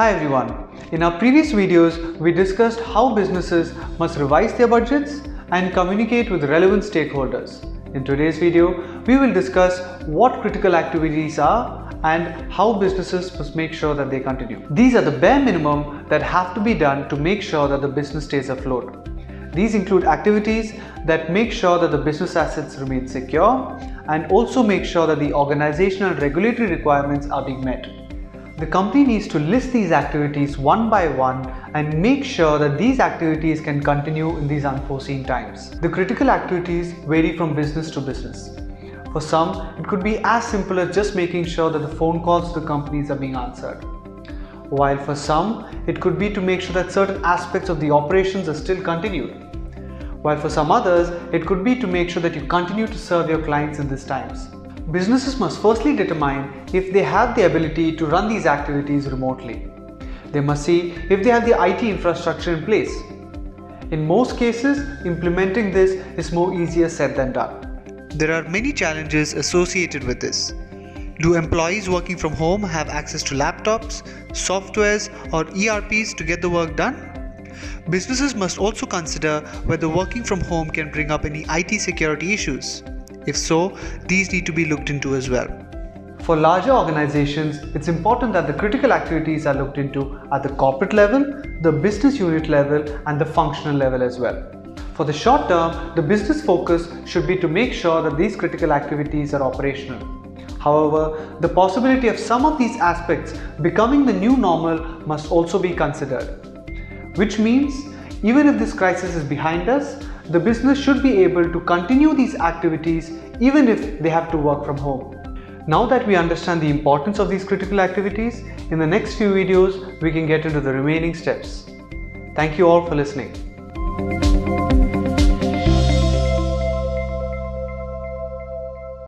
Hi everyone. In our previous videos, we discussed how businesses must revise their budgets and communicate with relevant stakeholders. In today's video, we will discuss what critical activities are and how businesses must make sure that they continue. These are the bare minimum that have to be done to make sure that the business stays afloat. These include activities that make sure that the business assets remain secure and also make sure that the organizational regulatory requirements are being met. The company needs to list these activities one by one and make sure that these activities can continue in these unforeseen times. The critical activities vary from business to business. For some, it could be as simple as just making sure that the phone calls to the companies are being answered. While for some, it could be to make sure that certain aspects of the operations are still continued. While for some others, it could be to make sure that you continue to serve your clients in these times. Businesses must firstly determine if they have the ability to run these activities remotely. They must see if they have the IT infrastructure in place. In most cases, implementing this is more easier said than done. There are many challenges associated with this. Do employees working from home have access to laptops, softwares, or ERPs to get the work done? Businesses must also consider whether working from home can bring up any IT security issues. If so, these need to be looked into as well. For larger organizations, it's important that the critical activities are looked into at the corporate level, the business unit level, and the functional level as well. For the short term, the business focus should be to make sure that these critical activities are operational. However, the possibility of some of these aspects becoming the new normal must also be considered. Which means, even if this crisis is behind us, the business should be able to continue these activities even if they have to work from home. Now that we understand the importance of these critical activities, in the next few videos we can get into the remaining steps. Thank you all for listening.